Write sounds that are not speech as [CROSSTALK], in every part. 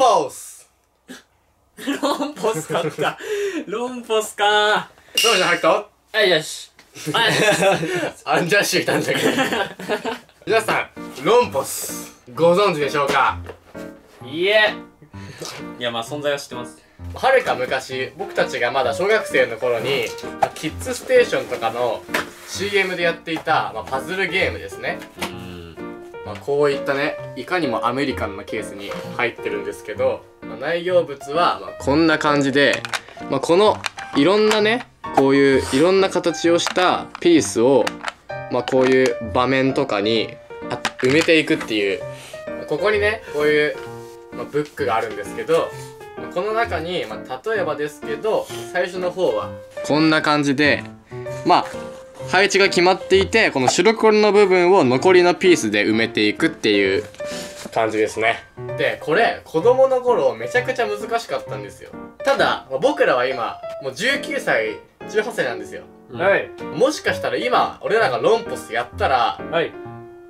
ポスロンポスかった。ロンポスかどうじゃなくとはい、よし。はい。アンジャッシュいたんだけど皆さんロンポスご存知でしょうか？いえ。いや、まあ、存在は知ってます。はるか昔僕たちがまだ小学生の頃にキッズステーションとかの CM でやっていた、まあ、パズルゲームですね、うん。まあ、こういったねいかにもアメリカンなケースに入ってるんですけど、まあ、内容物は、ま、こんな感じで、まあ、このいろんなねこういういろんな形をしたピースを、ま、こういう場面とかに埋めていくっていうここにねこういう、ま、ブックがあるんですけどまあこの中に、ま、例えばですけど最初の方はこんな感じでまあ配置が決まっていてこの白黒の部分を残りのピースで埋めていくっていう感じですね。でこれ子供の頃めちゃくちゃ難しかったんですよ。ただまあ僕らは今もう19歳18歳なんですよ。はい。もしかしたら今俺らがロンポスやったらはい。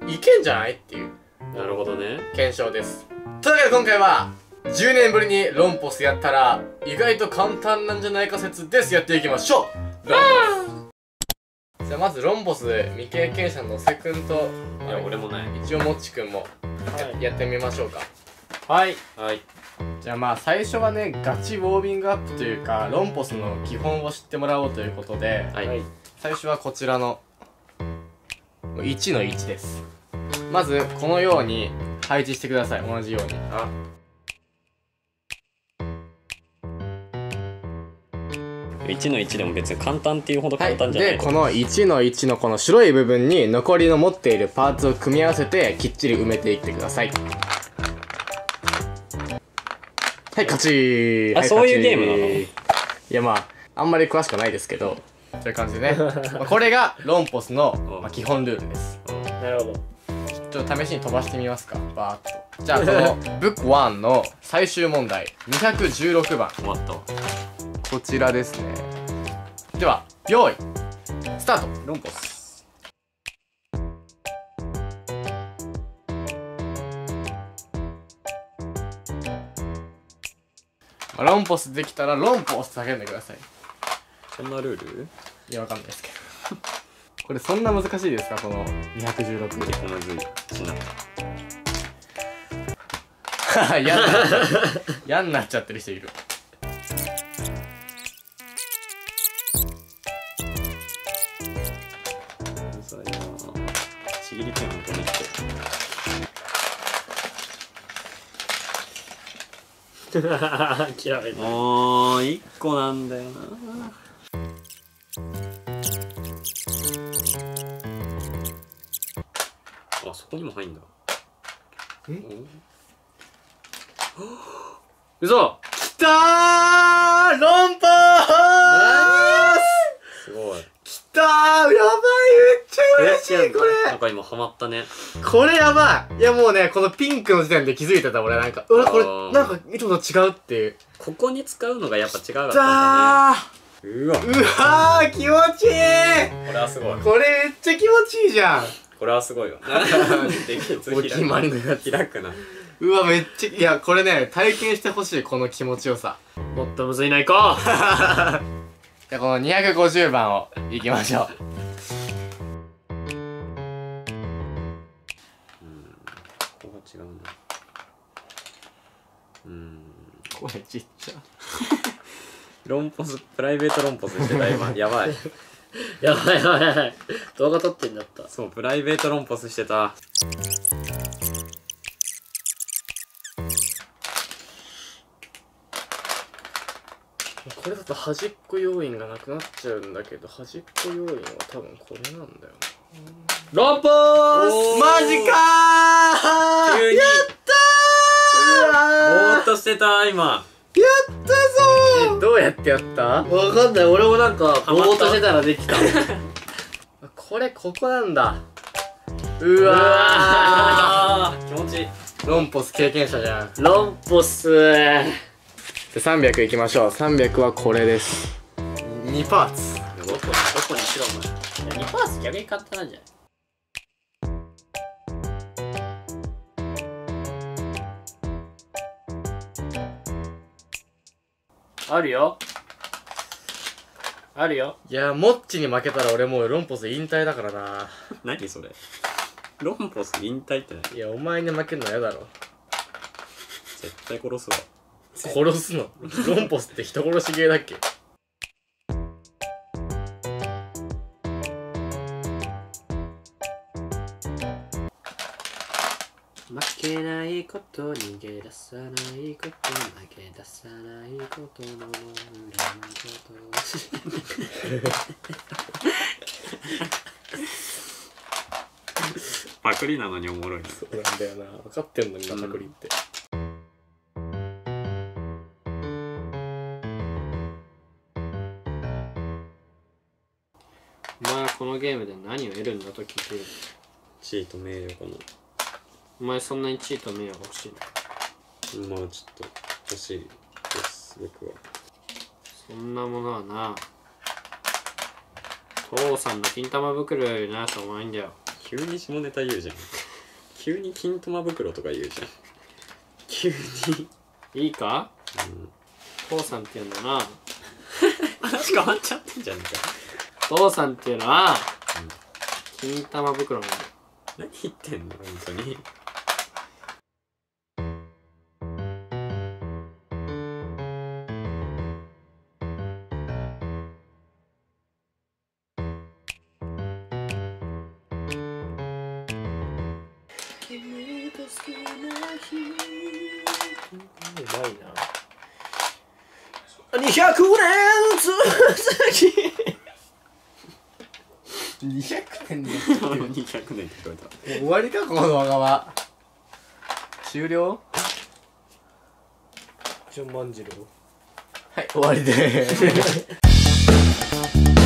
いけんじゃないっていう。なるほどね。検証です。というわけで今回は10年ぶりにロンポスやったら意外と簡単なんじゃないか説です。やっていきましょう。ロンポスじゃあまずロンボス未経験者の瀬くんといや、俺もない。一応もっちくんもやってみましょうか。はい。はい。じゃあまあ最初はねガチウォーミングアップというかロンポスの基本を知ってもらおうということではい。はい。最初はこちらの1の1です。まずこのように配置してください。同じように。あ、1の1でも別に簡単っていうほどはい、簡単じゃない。でこの1の1のこの白い部分に残りの持っているパーツを組み合わせてきっちり埋めていってください。はい勝ち。はいあそういうゲームなの？いやまああんまり詳しくはないですけどそういう感じでね。[LAUGHS] まあこれがロンポスの、まあ、基本ルールです。なるほど。ちょっと試しに飛ばしてみますか。バーッと。じゃあこの [LAUGHS] ブック1の最終問題。216番。終わった。わ。こちらですね。では用意スタート。ロンポス。まあロンポスできたらロンポス叫んでください。そんなルール？いやわかんないですけど。[LAUGHS] これそんな難しいですか？この216結構むずい。しな。[LAUGHS] 嫌になっちゃう。[LAUGHS] 嫌になっちゃってる人いる諦めた。もう1個なんだよな。あそこにも入んだ。え？うん嘘！きたー！ロンポーすごいきたーやばいめっちゃ嬉しいこれ。なんか今ハマったね。これやばい。いやもうねこのピンクの時点で気づいてた俺。なんかうわこれなんかいつもと違うっていう。ここに使うのがやっぱ違うかったんだだね。うわー。うわー気持ちいい。これはすごい。これめっちゃ気持ちいいじゃん。これはすごいわ。できつお決まりのやつ。開くな。うわめっちゃいやこれね体験してほしいこの気持ちよさ。もっとむずいないこ [LAUGHS] じゃあこの250番をいきましょう違うな。うん。声ちっちゃ。ロンポスプライベートロンポスしてた今。やばい。やばいやばいやばい。動画撮ってんだった。そうプライベートロンポスしてた。これだと端っこ要因がなくなっちゃうんだけど端っこ要因は多分これなんだよロンポマジかーやったーぼーっとしてた今。やったぞーどうやってやった？わかんない。俺もなんかぼーっとしてたらできた。[LAUGHS] これここなんだ。うわ気持ちいい。ーロンポス経験者じゃん。ロンポス。で300いきましょう。300はこれです。2パーツ。どこどこにしろお前いや2パース逆に簡単なんじゃない？あるよ。あるよ。いやモッチに負けたら俺もうロンポス引退だからな。何それ？ロンポス引退って何？いやお前に負けるのは嫌だろ。絶対殺すわ。殺すの？ロンポスって人殺し芸だっけ？こと逃げ出さないこと負け出さないことの裏のことパクリなのにおもろいな。そうなんだよな。分かってんのにまたくりって、お前はこのゲームで何を得るんだと聞いているチート名誉かお前そんなにチート名誉が欲しいの？なまあちょっと欲しいです僕は。そんなものはな。父さんの金玉袋よりなしょうもないん。だよ急に下ネタ言うじゃん。急に金玉袋とか言うじゃん。急に？いいか？うん父さんっていうのはな。話変わっちゃってんじゃんか。父さんっていうのは金玉袋なんだよ。何言ってんの？本当に200年続き200年で俺200年って聞こえた終わりかこの動画は終了万次郎はい。終わりで。ー [LAUGHS] す